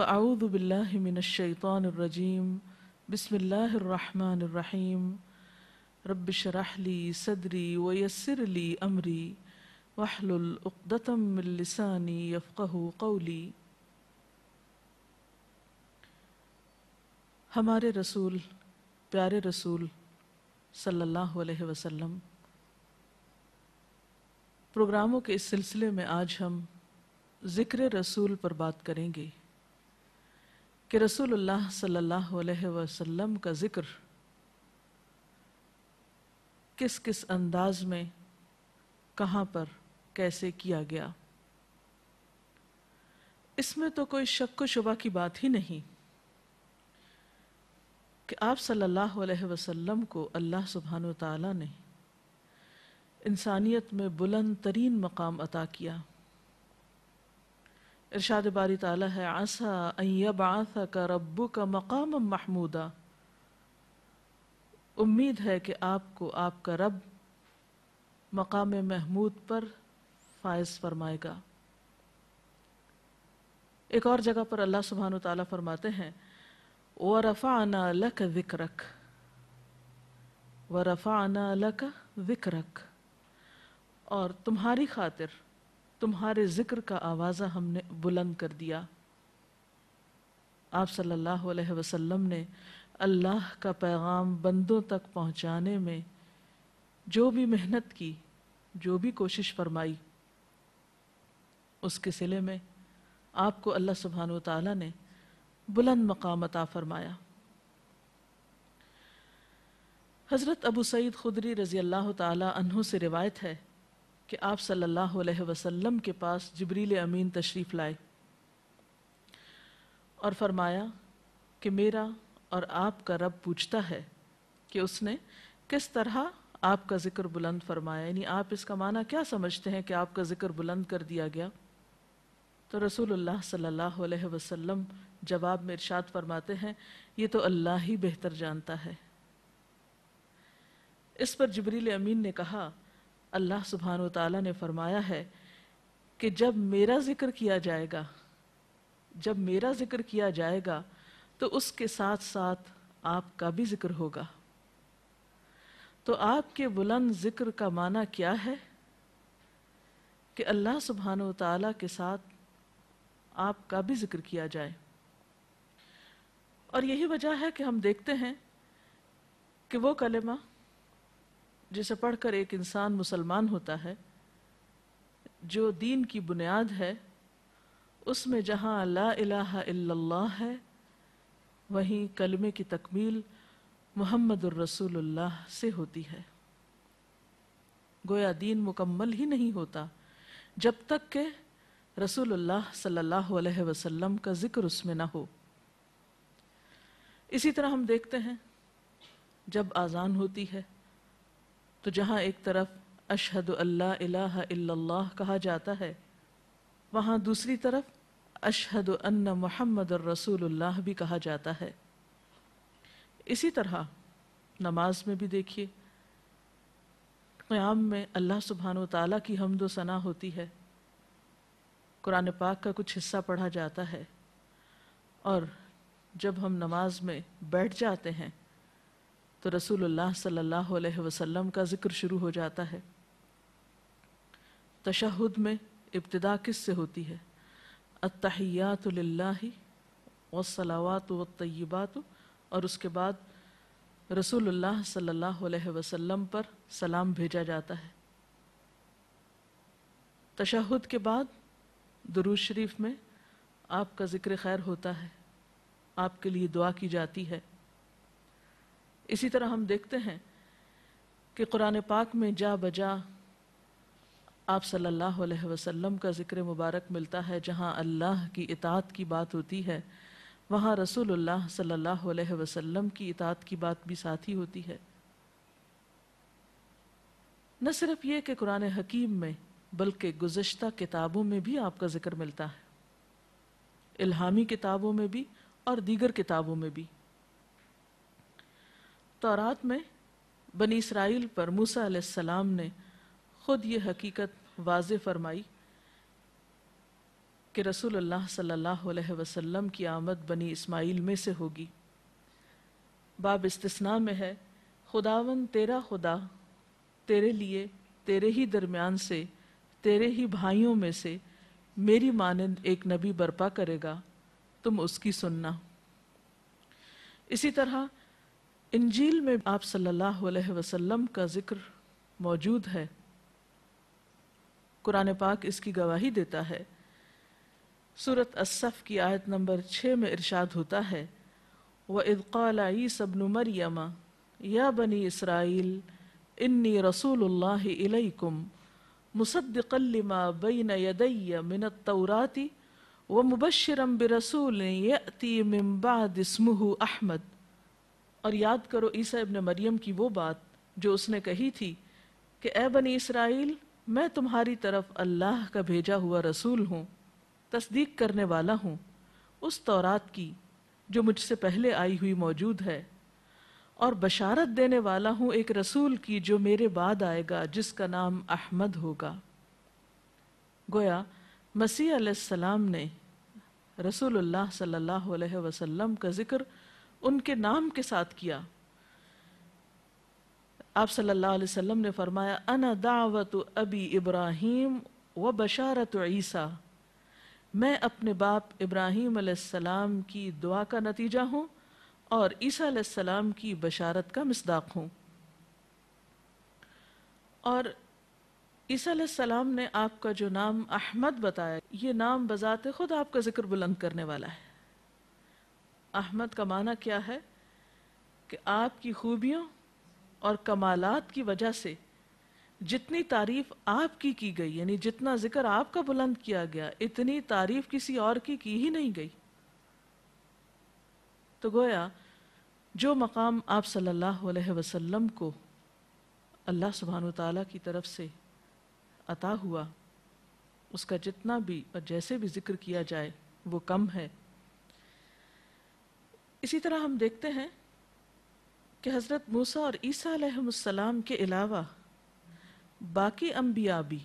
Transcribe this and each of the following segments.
फ़अऊज़ु बिल्लाहि मिनश शैतानिर रजीम बिस्मिल्लाहिर रहमानिर रहीम रब्बि शरह ली सदरी व यस्सिर ली अमरी लिसानी यफ़क़हु क़ौली हमारे रसूल, प्यारे रसूल, सल्लल्लाहु अलैहि वसल्लम, प्रोग्रामों के इस सिलसिले में आज हम ज़िक्र रसूल पर बात करेंगे। कि रसूलुल्लाह सल्लल्लाहु अलैहि वसल्लम का ज़िक्र किस किस अंदाज में, कहाँ पर, कैसे किया गया? इसमें तो कोई शक व शुबा की बात ही नहीं कि आप सल्लल्लाहु अलैहि वसल्लम को अल्लाह सुबहान ताला ने इंसानियत में बुलंद तरीन मकाम अता किया। इरशाद बारी ताला है, आसा अयबाथ का रब्बु का मकाम महमूदा. उम्मीद है कि आपको आपका रब मकाम महमूद पर फायज फरमाएगा। एक और जगह पर अल्लाह सुबहान ताला फरमाते हैं, व रफ़ाना लक ज़िक्रक, व रफ़ाना लक ज़िक्रक। और तुम्हारी खातिर तुम्हारे ज़िक्र का आवाज़ा हमने बुलंद कर दिया। आप सल्लल्लाहु अलैहि वसल्लम ने अल्लाह का पैगाम बंदों तक पहुँचाने में जो भी मेहनत की, जो भी कोशिश फरमाई, उसके सिले में आपको अल्लाह सुबहान ताला ने बुलंद मकाम अता फरमाया। हज़रत अबू सईद खुदरी रज़ी अल्लाह ताला अन्हु से रिवायत है कि आप सल्लल्लाहु अलैहि वसल्लम के पास जबरील अमीन तशरीफ़ लाए और फरमाया कि मेरा और आपका रब पूछता है कि उसने किस तरह आपका ज़िक्र बुलंद फरमाया? यानी आप इसका माना क्या समझते हैं कि आपका ज़िक्र बुलंद कर दिया गया? तो रसूलुल्लाह सल्लल्लाहु अलैहि वसल्लम जवाब में इरशाद फरमाते हैं, ये तो अल्लाह ही बेहतर जानता है। इस पर जबरील अमीन ने कहा अल्लाह सुबहान ताला ने फरमाया है कि जब मेरा ज़िक्र किया जाएगा, जब मेरा ज़िक्र किया जाएगा तो उसके साथ साथ आपका भी ज़िक्र होगा। तो आपके बुलंद ज़िक्र का माना क्या है? कि अल्लाह सुबहान ताला के साथ आपका भी ज़िक्र किया जाए। और यही वजह है कि हम देखते हैं कि वो कलेमा जिसे पढ़कर एक इंसान मुसलमान होता है, जो दीन की बुनियाद है, उसमें जहाँ ला इल्लल्लाह है, वहीं कलमे की तकमील मोहम्मद रसूलुल्लाह से होती है। गोया दीन मुकम्मल ही नहीं होता, जब तक के रसूलुल्लाह सल्लल्लाहु अलैहि वसल्लम का ज़िक्र उसमें ना हो। इसी तरह हम देखते हैं, जब आज़ान होती है तो जहाँ एक तरफ़ अशहद अल्लाह इल्लल्लाह कहा जाता है, वहाँ दूसरी तरफ़ अशहद अन्न मोहम्मद रसूलुल्लाह भी कहा जाता है। इसी तरह नमाज़ में भी देखिए, क़याम में अल्लाह सुबहान ताला की हमदो सना होती है। कुरान पाक का कुछ हिस्सा पढ़ा जाता है और जब हम नमाज़ में बैठ जाते हैं तो रसूलुल्लाह सल्लल्लाहु अलैहि वसल्लम का ज़िक्र शुरू हो जाता है। तशहुद में इब्तदा किस से होती है? अतहियात लिल्लाहि वसलावात और उसके बाद रसूलुल्लाह सल्लल्लाहु अलैहि वसल्लम पर सलाम भेजा जाता है। तशहुद के बाद दुरूद शरीफ में आपका ज़िक्र खैर होता है। आपके लिए दुआ की जाती है। इसी तरह हम देखते हैं कि कुरान पाक में जा बजा आप सल्लल्लाहु अलैहि वसल्लम का ज़िक्र मुबारक मिलता है, जहाँ अल्लाह की इतात की बात होती है, वहाँ रसूलुल्लाह सल्लल्लाहु अलैहि वसल्लम की इतात की बात भी साथ ही होती है। न सिर्फ़ ये कि कुरान हकीम में, बल्कि गुज्त किताबों में भी आपका ज़िक्र मिलता है। इल्हामी किताबों में भी और दीगर किताबों में भी। तौरात में बनी इसराइल पर मूसा सलाम ने खुद ये हकीकत वाज फरमाई कि रसूलुल्लाह सल्लल्लाहु अलैहि वसल्लम की आमद बनी इस्माइल में से होगी। बाब इस्तिस्ना में है, खुदावन तेरा खुदा, तेरे लिए, तेरे ही दरमियान से, तेरे ही भाइयों में से मेरी मानंद एक नबी बर्पा करेगा, तुम उसकी सुनना। इसी तरह इंजील में आप सल्लल्लाहु अलैहि वसल्लम का ज़िक्र मौजूद है। कुरान पाक इसकी गवाही देता है। सूरत असफ की आयत नंबर छः में इरशाद होता है व इदक़ाल ईसबन मरियमा, या बनी इसराइल, इन्नी रसूल इलैकुम मुसद्दिक़ल्लिमा बैन यदैय मिन तौराती, व मुबशरम बिरसूल यती मिन बाद इस्मुहु अहमद। और याद करो ईसा इब्न मरियम की वो बात जो उसने कही थी कि, ए बनी इसराइल, मैं तुम्हारी तरफ़ अल्लाह का भेजा हुआ रसूल हूँ, तस्दीक करने वाला हूँ। उस तौरात की, जो मुझसे पहले आई हुई मौजूद है। और बशारत देने वाला हूँ एक रसूल की जो मेरे बाद आएगा, जिसका नाम अहमद होगा। गोया, मसीह सलाम ने रसूलुल्लाह सल्लल्लाहु अलैहि वसल्लम का ज़िक्र उनके नाम के साथ किया। आप सल्लल्लाहु अलैहि वसल्लम ने फरमाया, अना दावत अबी इब्राहिम व बशारत ईसा। मैं अपने बाप इब्राहिम सलाम की दुआ का नतीजा हूँ और ईसा सलाम की बशारत का मिसदाक हूँ। और ईसा सलाम ने आपका जो नाम अहमद बताया, ये नाम बजाते खुद आपका ज़िक्र बुलंद करने वाला है। अहमद का माना क्या है कि आपकी खूबियों और कमालात की वजह से जितनी तारीफ़ आपकी की गई, यानी जितना ज़िक्र आपका बुलंद किया गया, इतनी तारीफ़ किसी और की की ही नहीं गई। तो गोया, जो मकाम आप सल्लल्लाहु अलैहि वसल्लम को अल्लाह सुबहान ताला की तरफ़ से अता हुआ, उसका जितना भी और जैसे भी ज़िक्र किया जाए, वो कम है। इसी तरह हम देखते हैं कि हज़रत मूसा और ईसा अलैहिस्सलाम के अलावा बाकी अम्बिया भी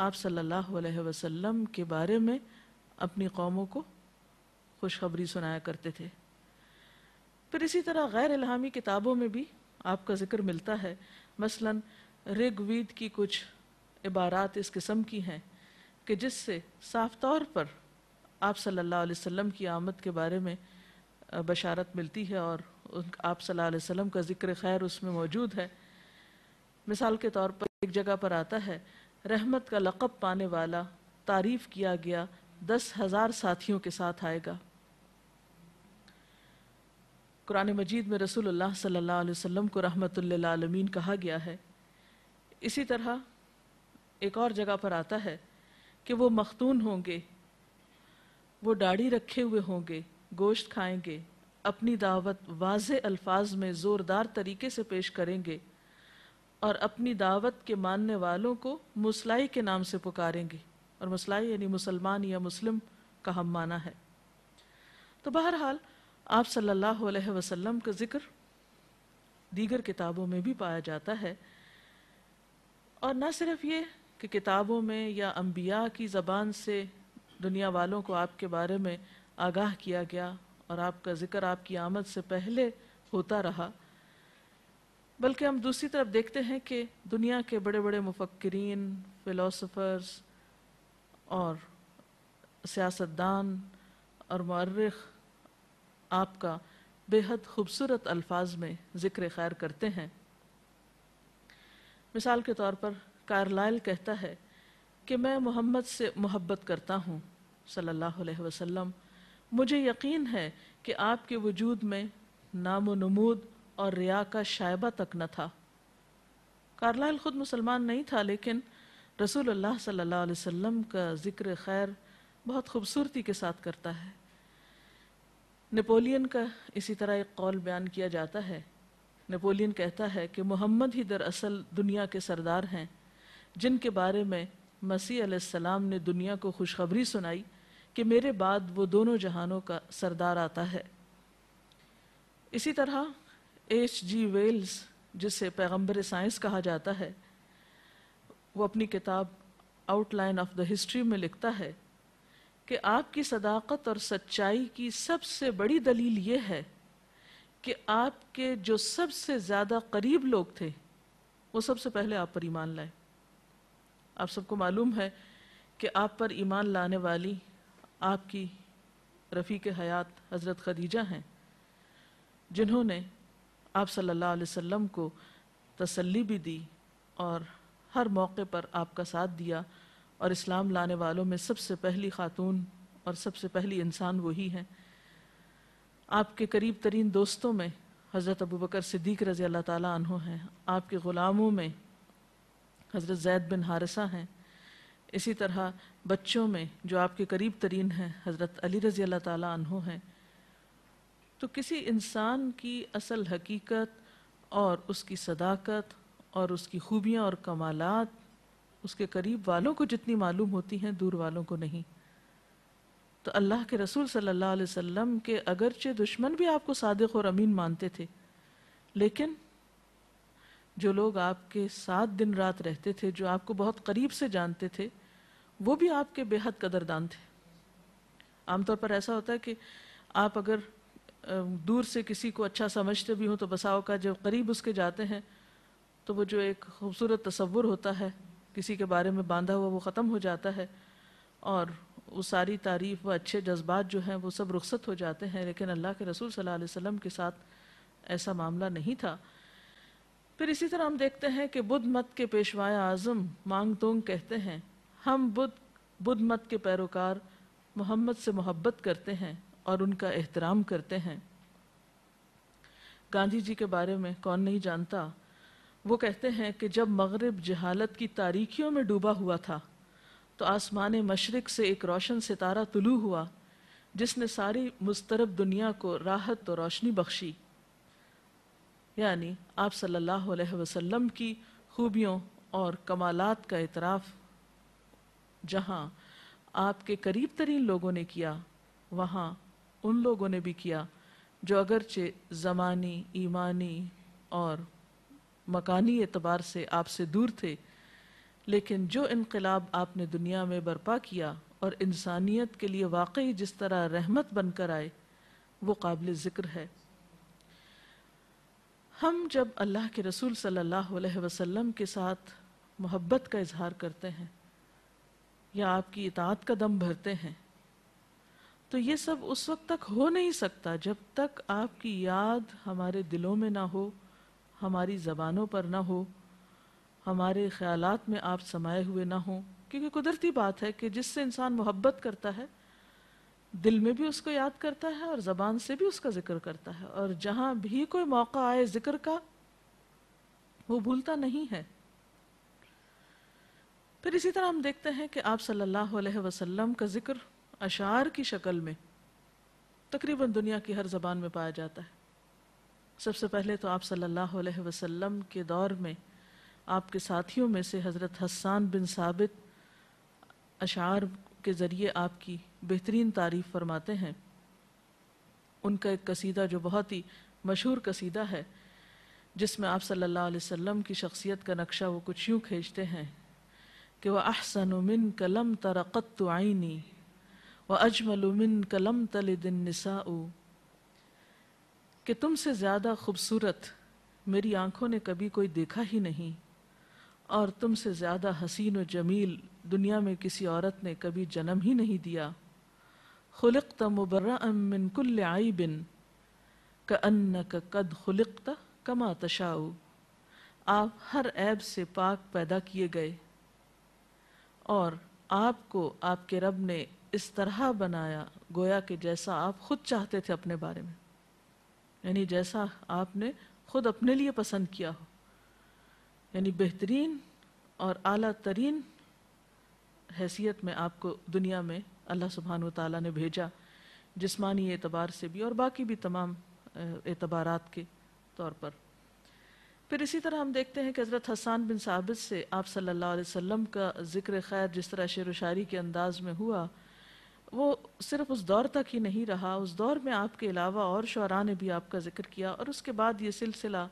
आप सल्लल्लाहु अलैहि वसल्लम के बारे में अपनी कौमों को खुशखबरी सुनाया करते थे। फिर इसी तरह गैर इलामी किताबों में भी आपका ज़िक्र मिलता है। मसलन ऋग्वेद की कुछ इबारात इस किस्म की हैं कि जिससे साफ़ तौर पर आप सल्लल्लाहु अलैहि वसल्लम की आमद के बारे में बशारत मिलती है और आप सल्लल्लाहु अलैहि वसल्लम का ज़िक्र खैर उसमें मौजूद है। मिसाल के तौर पर एक जगह पर आता है, रहमत का लक़ब पाने वाला तारीफ़ किया गया दस हज़ार साथियों के साथ आएगा। कुरान मजीद में रसूलुल्लाह सल्लल्लाहु अलैहि वसल्लम को रहमतुल्लिल आलमीन कहा गया है। इसी तरह एक और जगह पर आता है कि वो मखतून होंगे, वो दाढ़ी रखे हुए होंगे गोश्त खाएँगे, अपनी दावत वाज अल्फाज में ज़ोरदार तरीके से पेश करेंगे और अपनी दावत के मानने वालों को मुसलाई के नाम से पुकारेंगे। और मुसलाई यानी मुसलमान या मुस्लिम का हम माना है। तो बहरहाल, आप सल्लल्लाहु अलैहि वसल्लम का ज़िक्र दीगर किताबों में भी पाया जाता है। और न सिर्फ़ ये कि किताबों में या अम्बिया की ज़बान से दुनिया वालों को आपके बारे में आगाह किया गया और आपका ज़िक्र आपकी आमद से पहले होता रहा। बल्कि हम दूसरी तरफ़ देखते हैं कि दुनिया के बड़े बड़े मुफक्रीन फ़िलासफ़र्स और सियासतदान और मर्रख आपका बेहद खूबसूरत अल्फाज में ज़िक्र खैर करते हैं। मिसाल के तौर पर कारलाइल कहता है कि मैं मोहम्मद से मोहब्बत करता हूँ, सल्लल्लाहु अलैहि वसल्लम। मुझे यकीन है कि आपके वजूद में नाम नमूद और रिया का शायबा तक न था। कारलाइल ख़ुद मुसलमान नहीं था, लेकिन रसूलुल्लाह सल्लल्लाहु अलैहि वसल्लम का ज़िक्र खैर बहुत खूबसूरती के साथ करता है। नेपोलियन का इसी तरह एक कौल बयान किया जाता है। नेपोलियन कहता है कि मोहम्मद ही दरअसल दुनिया के सरदार हैं, जिनके बारे में मसीह सलाम ने दुनिया को खुशखबरी सुनाई कि मेरे बाद वो दोनों जहानों का सरदार आता है। इसी तरह एच जी वेल्स जिसे पैगंबर साइंस कहा जाता है, वो अपनी किताब आउटलाइन ऑफ़ द हिस्ट्री में लिखता है कि आपकी सदाकत और सच्चाई की सबसे बड़ी दलील ये है कि आपके जो सबसे ज़्यादा करीब लोग थे, वो सबसे पहले आप पर ईमान लाए। आप सबको मालूम है कि आप पर ईमान लाने वाली आपकी रफ़ीक हयात हज़रत खदीजा हैं, जिन्होंने आप सल्लल्लाहु अलैहि वसल्लम को तसल्ली भी दी और हर मौके पर आपका साथ दिया और इस्लाम लाने वालों में सबसे पहली खातून और सबसे पहली इंसान वही हैं। आपके करीब तरीन दोस्तों में हज़रत अबू बकर सिद्दीक रज़ी अल्लाह ताला हैं। आपके ग़ुलामों में हज़रत जैद बिन हारसा हैं। इसी तरह बच्चों में जो आपके करीब तरीन हैं, हज़रत अली रज़ी अल्लाह ताला अनहु हैं तो किसी इंसान की असल हकीकत और उसकी सदाकत और उसकी खूबियाँ और कमालात उसके करीब वालों को जितनी मालूम होती हैं, दूर वालों को नहीं। तो अल्लाह के रसूल सल्लल्लाहु अलैहि वसल्लम के अगरचे दुश्मन भी आपको सादिक और अमीन मानते थे। लेकिन जो लोग आपके साथ दिन रात रहते थे, जो आपको बहुत करीब से जानते थे वो भी आपके बेहद कदरदान थे। आमतौर पर ऐसा होता है कि आप अगर दूर से किसी को अच्छा समझते भी हो तो बसाओ का जब करीब उसके जाते हैं तो वो जो एक खूबसूरत तस्वुर होता है, किसी के बारे में बांधा हुआ वो ख़त्म हो जाता है और वो सारी तारीफ़ व अच्छे जज्बात जो हैं वो सब रुखसत हो जाते हैं, लेकिन अल्लाह के रसूल सल्लल्लाहु अलैहि वसल्लम के साथ ऐसा मामला नहीं था। फिर इसी तरह हम देखते हैं कि बुद्ध मत के पेशवाए आज़म मांग तोंग कहते हैं हम बुद्ध बुद्ध मत के पैरोकार मोहम्मद से मोहब्बत करते हैं और उनका एहतराम करते हैं। गांधी जी के बारे में कौन नहीं जानता? वो कहते हैं कि जब मगरब जहालत की तारीखियों में डूबा हुआ था तो आसमान मशरक से एक रोशन सितारा तुलू हुआ, जिसने सारी मुस्तरब दुनिया को राहत और रोशनी बख्शी। यानी आप सल्लल्लाहु अलैहि वसल्लम की खूबियों और कमालात का इतराफ़ जहाँ आपके करीब तरीन लोगों ने किया, वहाँ उन लोगों ने भी किया, जो अगरचे ज़मानी, ईमानी और मकानी एतबार से आपसे दूर थे, लेकिन जो इनकलाब आपने दुनिया में बर्पा किया और इंसानियत के लिए वाकई जिस तरह रहमत बनकर आए, वो काबिल ज़िक्र है। हम जब अल्लाह के रसूल सल्लल्लाहु अलैहि वसल्लम के साथ मोहब्बत का इजहार करते हैं या आपकी इतात का दम भरते हैं तो ये सब उस वक्त तक हो नहीं सकता जब तक आपकी याद हमारे दिलों में ना हो, हमारी ज़बानों पर ना हो, हमारे ख्यालात में आप समाये हुए ना हो। क्योंकि कुदरती बात है कि जिससे इंसान मोहब्बत करता है, दिल में भी उसको याद करता है और ज़बान से भी उसका ज़िक्र करता है। और जहाँ भी कोई मौका आए ज़िक्र का, वो भूलता नहीं है। फिर इसी तरह हम देखते हैं कि आप सल्लल्लाहु अलैहि वसल्लम का ज़िक्र अशार की शक्ल में तकरीबन दुनिया की हर ज़बान में पाया जाता है। सबसे पहले तो आप सल्लल्लाहु अलैहि वसल्लम के दौर में आपके साथियों में से हज़रत हसान बिन साबित अशार के ज़रिए आपकी बेहतरीन तारीफ़ फरमाते हैं। उनका एक कसीदा जो बहुत ही मशहूर कसीदा है, जिसमें आप सल्लल्लाहु अलैहि वसल्लम की शख्सियत का नक्शा वो कुछ यूँ खींचते हैं कि वह अहसन मिन कलम तरक़त आईनी व अजमल अजमलुमिन कलम तलिदिन निसाऊ कि तुमसे ज़्यादा खूबसूरत मेरी आँखों ने कभी कोई देखा ही नहीं, और तुमसे ज़्यादा हसीन व जमील दुनिया में किसी औरत ने कभी जन्म ही नहीं दिया। खुलकत मुबर्रमिन कुल्ल आइबिन क अन्न कद खुलकत कमा तशाऊ। आप हर ऐब से पाक पैदा किए गए। और आपको आपके रब ने इस तरह बनाया, गोया कि जैसा आप खुद चाहते थे अपने बारे में। यानी जैसा आपने खुद अपने लिए पसंद किया हो। यानी बेहतरीन और आला तरीन हैसियत में आपको दुनिया में अल्लाह सुबहान ताला ने भेजा, जिस्मानी एतबार से भी और बाकी भी तमाम एतबारात के तौर पर। फिर इसी तरह हम देखते हैं कि हज़रत हसान बिन साबित से आप सल्लल्लाहु अलैहि वसल्लम का ज़िक्र खैर जिस तरह शेर शायरी के अंदाज में हुआ, वो सिर्फ़ उस दौर तक ही नहीं रहा, उस दौर में आपके अलावा और शुरा ने भी आपका ज़िक्र किया और उसके बाद ये सिलसिला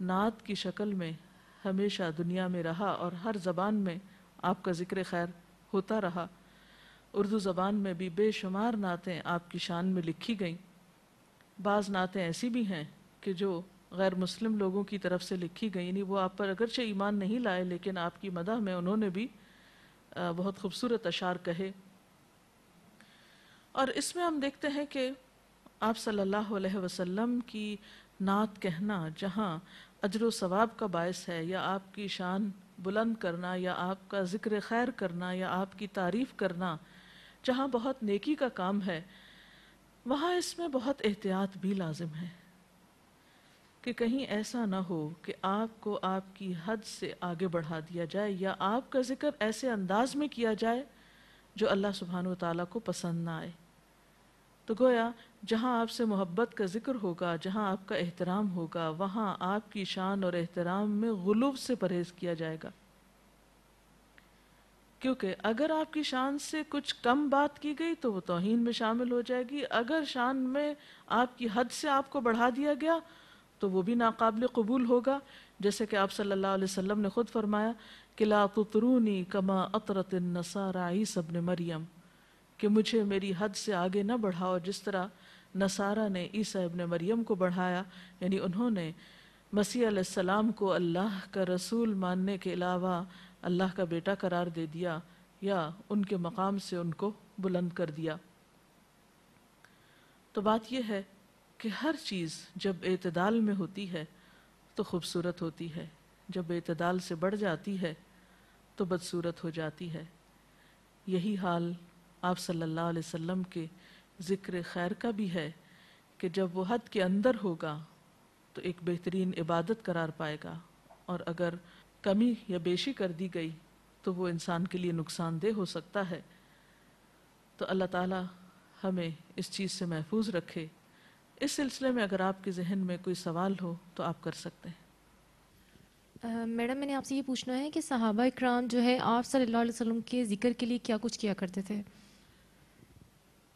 नात की शक्ल में हमेशा दुनिया में रहा और हर ज़बान में आपका ज़िक्र खैर होता रहा। उर्दू ज़बान में भी बेशुमार नातें आपकी शान में लिखी गईं। बाज़ नातें ऐसी भी हैं कि जो गैर मुस्लिम लोगों की तरफ़ से लिखी गई, यानी वो आप पर अगरचे ईमान नहीं लाए, लेकिन आपकी मदह में उन्होंने भी बहुत खूबसूरत अशार कहे। और इसमें हम देखते हैं कि आप सल्लल्लाहु अलैहि वसल्लम की नात कहना, जहाँ अजर सवाब का बायस है, या आपकी शान बुलंद करना, या आपका ज़िक्र खैर करना, या आपकी तारीफ़ करना, जहाँ बहुत नेकी का काम है, वहाँ इसमें बहुत एहतियात भी लाजिम है। कि कहीं ऐसा ना हो कि आपको आपकी हद से आगे बढ़ा दिया जाए या आपका ज़िक्र ऐसे अंदाज में किया जाए जो अल्लाह सुबहान ताला को पसंद ना आए। तो गोया, जहाँ आपसे मोहब्बत का ज़िक्र होगा, जहाँ आपका एहतराम होगा, वहाँ आपकी शान और एहतराम में गुलूब से परहेज़ किया जाएगा। क्योंकि अगर आपकी शान से कुछ कम बात की गई तो वो तोहन में शामिल हो जाएगी। अगर शान में आपकी हद से आपको बढ़ा दिया गया तो वो भी नाकबिल कबूल होगा। जैसे कि आप सल्लल्लाहु अलैहि वसल्लम ने खुद फरमाया कि ला तुतरूनी कमा अतरत नसारा ईसब ने मरियम, कि मुझे मेरी हद से आगे न बढ़ाओ। जिस तरह नसारा ने ईसा इबन मरियम को बढ़ाया, यानी उन्होंने मसीह सलाम को अल्लाह का रसूल मानने के अलावा अल्लाह का बेटा करार दे दिया या उनके मकाम से उनको बुलंद कर दिया। तो बात यह है कि हर चीज़ जब एतदाल में होती है तो खूबसूरत होती है। जब एतदाल से बढ़ जाती है तो बदसूरत हो जाती है। यही हाल आप सल्लल्लाहु अलैहि वसल्लम के ज़िक्र खैर का भी है कि जब वो हद के अंदर होगा तो एक बेहतरीन इबादत करार पाएगा। और अगर कमी या बेशी कर दी गई तो वो इंसान के लिए नुकसानदेह हो सकता है। तो अल्लाह ताला हमें इस चीज़ से महफूज रखे। इस सिलसिले में अगर आपके जहन में कोई सवाल हो तो आप कर सकते हैं। मैडम मैंने आपसे ये पूछना है कि सहाबा इकराम जो है आप सल्लल्लाहु अलैहि वसल्लम के ज़िक्र के लिए क्या कुछ किया करते थे?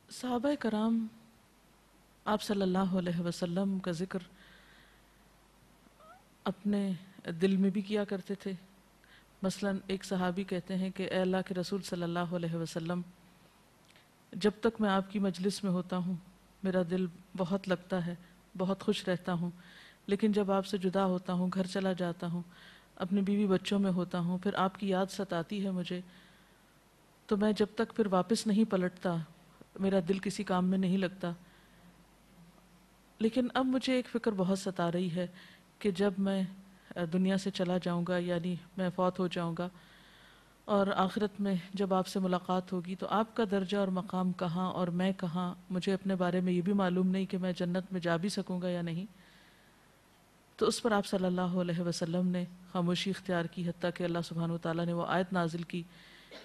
सहाबा कराम आप सल्लल्लाहु अलैहि वसल्लम का ज़िक्र अपने दिल में भी किया करते थे। मसलन एक सहाबी कहते हैं कि अल्लाह के रसूल सल्लल्लाहु अलैहि वसल्लम जब तक मैं आपकी मजलिस में होता हूँ मेरा दिल बहुत लगता है, बहुत खुश रहता हूँ। लेकिन जब आपसे जुदा होता हूँ, घर चला जाता हूँ, अपने बीवी बच्चों में होता हूँ, फिर आपकी याद सताती है मुझे तो मैं जब तक फिर वापस नहीं पलटता, मेरा दिल किसी काम में नहीं लगता। लेकिन अब मुझे एक फ़िक्र बहुत सता रही है कि जब मैं दुनिया से चला जाऊँगा, यानी मैं फौत हो जाऊँगा और आखिरत में जब आपसे मुलाकात होगी तो आपका दर्जा और मकाम कहाँ और मैं कहाँ, मुझे अपने बारे में ये भी मालूम नहीं कि मैं जन्नत में जा भी सकूँगा या नहीं। तो उस पर आप सल्लल्लाहु अलैहि वसल्लम ने खामोशी इख्तियार की हती कि अल्लाह सुबहान ताली ने वो आयत नाजिल की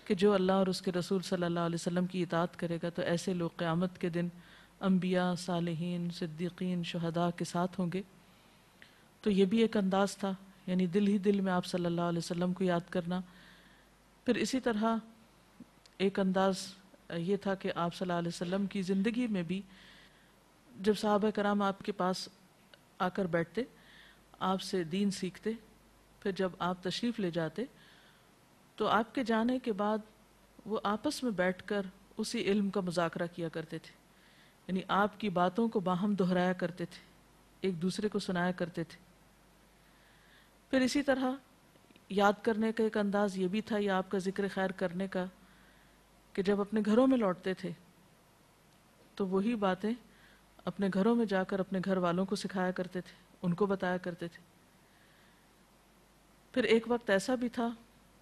कि जो अल्लाह और उसके रसूल सल्लल्लाहु अलैहि वसल्लम की इतात करेगा तो ऐसे लोग क़यामत के दिन अम्बिया सालहीन, सिद्दीकीन, शहदा के साथ होंगे। तो ये भी एक अंदाज़ था, यानी दिल ही दिल में आप सल्लल्लाहु अलैहि वसल्लम को याद करना फिर इसी तरह एक अंदाज़ ये था कि आप सल्लल्लाहु अलैहि वसल्लम की ज़िंदगी में भी जब साहब कराम आपके पास आकर बैठते, आपसे दीन सीखते, फिर जब आप तशरीफ़ ले जाते तो आपके जाने के बाद वो आपस में बैठकर उसी इल्म का मुजाकरा किया करते थे। यानी आपकी बातों को बाहम दोहराया करते थे, एक दूसरे को सुनाया करते थे। फिर इसी तरह याद करने का एक अंदाज ये भी था, या आपका ज़िक्र खैर करने का, कि जब अपने घरों में लौटते थे तो वही बातें अपने घरों में जाकर अपने घर वालों को सिखाया करते थे, उनको बताया करते थे। फिर एक वक्त ऐसा भी था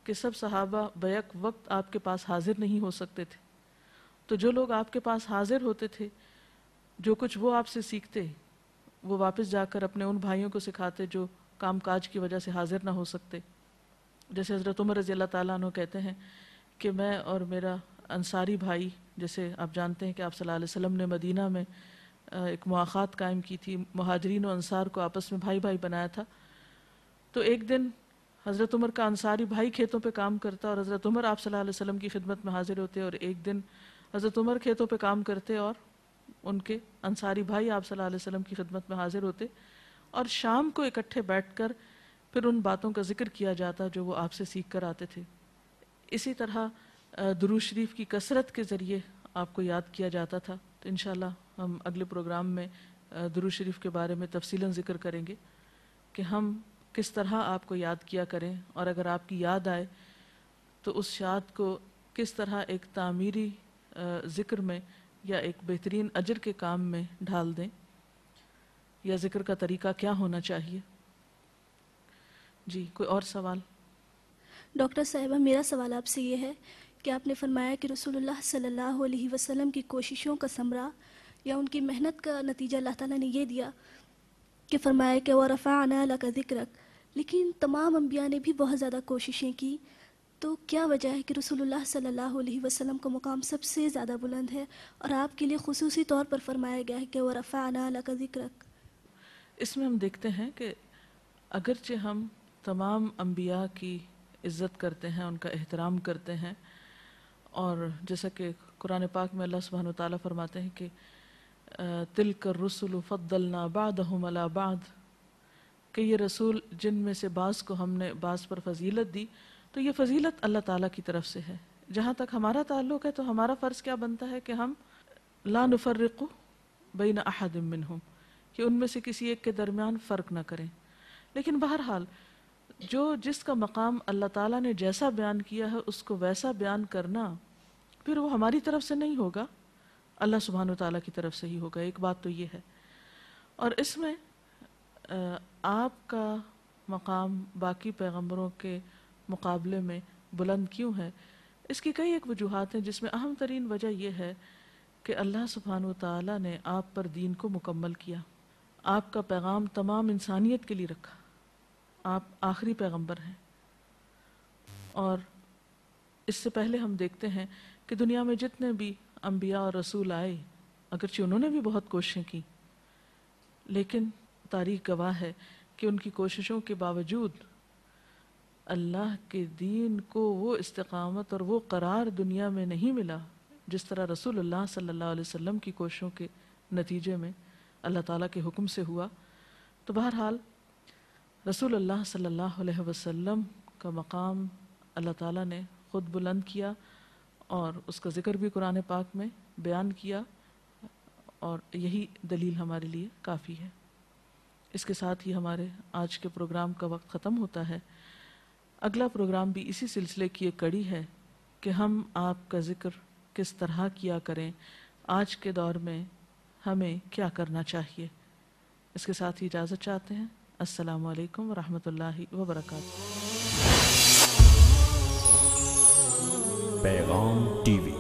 कि सब सहाबा बैक वक्त आपके पास हाजिर नहीं हो सकते थे। तो जो लोग आपके पास हाजिर होते थे, जो कुछ वो आपसे सीखते, वो वापस जाकर अपने उन भाइयों को सिखाते जो काम काज की वजह से हाजिर ना हो सकते। जैसे हज़रत उमर रज़ी अल्लाह ताला कहते हैं कि मैं और मेरा अंसारी भाई, जैसे आप जानते हैं कि आप सल्लल्लाहु अलैहि वसल्लम ने मदीना में एक मुआख़ात कायम की थी, महाजरीन और अंसार को आपस में भाई भाई बनाया था। तो एक दिन हज़रत उमर का अंसारी भाई खेतों पे काम करता और हज़रत उमर आप सल्लल्लाहु अलैहि वसल्लम की खिदमत में हाजिर होते और एक दिन हज़रत उमर खेतों पे काम करते और उनके अंसारी भाई आप सल्लल्लाहु अलैहि वसल्लम की खिदमत में हाजिर होते और शाम को इकट्ठे बैठकर फिर उन बातों का ज़िक्र किया जाता जो वो आपसे सीख कर आते थे। इसी तरह दुरू शरीफ की कसरत के ज़रिए आपको याद किया जाता था। तो इन हम अगले प्रोग्राम में दुरू शरीफ के बारे में तफसीला ज़िक्र करेंगे कि हम किस तरह आपको याद किया करें और अगर आपकी याद आए तो उस याद को किस तरह एक तामीरी ज़िक्र में या एक बेहतरीन अजर के काम में ढाल दें। या ज़िक्र का तरीका क्या होना चाहिए? जी कोई और सवाल? डॉक्टर साहिबा मेरा सवाल आपसे ये है कि आपने फरमाया कि रसूलुल्लाह सल्लल्लाहु अलैहि वसल्लम की कोशिशों का समरा या उनकी मेहनत का नतीजा अल्लाह ताला ने ये दिया कि फरमाया कि वह रफ़ा का ज़िक्र लेकिन तमाम अम्बिया ने भी बहुत ज़्यादा कोशिशें की। तो क्या वजह है कि रसूलुल्लाह सल्लल्लाहु अलैहि वसल्लम का मुकाम सबसे ज़्यादा बुलंद है और आपके लिए खसूसी तौर पर फरमाया गया है कि वह रफ़ा आना का ज़िक्र इसमें हम देखते हैं कि अगरचे हम तमाम अम्बिया की इज़्ज़त करते हैं, उनका एहतराम करते हैं। और जैसा कि कुरान पाक में अल्लाह सुबहान ताली फरमाते हैं कि तिल कर रसुल फ़द्दलना बाद बाद कि ये रसूल जिन में से बास को हमने बास पर फजीलत दी तो ये फजीलत अल्लाह ताला की तरफ़ से है। जहाँ तक हमारा ताल्लुक़ है तो हमारा फ़र्ज़ क्या बनता है कि हम ला नुफ़र्रिक़ु बैन अहद मिनहुम, कि उनमें से किसी एक के दरमियान फ़र्क ना करें। लेकिन बहरहाल जो जिसका मकाम अल्लाह ताला ने जैसा बयान किया है, उसको वैसा बयान करना, फिर वो हमारी तरफ़ से नहीं होगा। अल्लाह सुबहान ताला की तरफ़ से ही होगा। एक बात तो ये है। और इसमें आपका मकाम बाकी पैगम्बरों के मुकाबले में बुलंद क्यों है? इसकी कई एक वजूहत हैं, जिसमें अहम तरीन वजह यह है कि अल्लाह सुबहान ताला ने आप पर दीन को मुकम्मल किया। आपका पैगाम तमाम इंसानियत के लिए रखा। आप आखिरी पैगंबर हैं। और इससे पहले हम देखते हैं कि दुनिया में जितने भी अम्बिया और रसूल आए, अगरचे उन्होंने भी बहुत कोशिशें की। लेकिन तारीख गवाह है कि उनकी कोशिशों के बावजूद अल्लाह के दीन को वो इस्तकामत और वो करार दुनिया में नहीं मिला, जिस तरह रसूल अल्लाह सल्लल्लाहु अलैहि वसल्लम की कोशिशों के नतीजे में अल्लाह ताला के हुक्म से हुआ। तो बहरहाल रसूल अल्लाह सल्लल्लाहु अलैहि वसल्लम का मकाम अल्लाह ताला ने ख़ुद बुलंद किया और उसका ज़िक्र भी कुरान पाक में बयान किया और यही दलील हमारे लिए काफ़ी है। इसके साथ ही हमारे आज के प्रोग्राम का वक्त ख़त्म होता है। अगला प्रोग्राम भी इसी सिलसिले की एक कड़ी है कि हम आपका ज़िक्र किस तरह किया करें, आज के दौर में हमें क्या करना चाहिए। इसके साथ ही इजाज़त चाहते हैं। असलकम वरहमल वबरक पैगाम टीवी